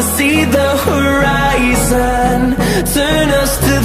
to see the horizon. Turn us to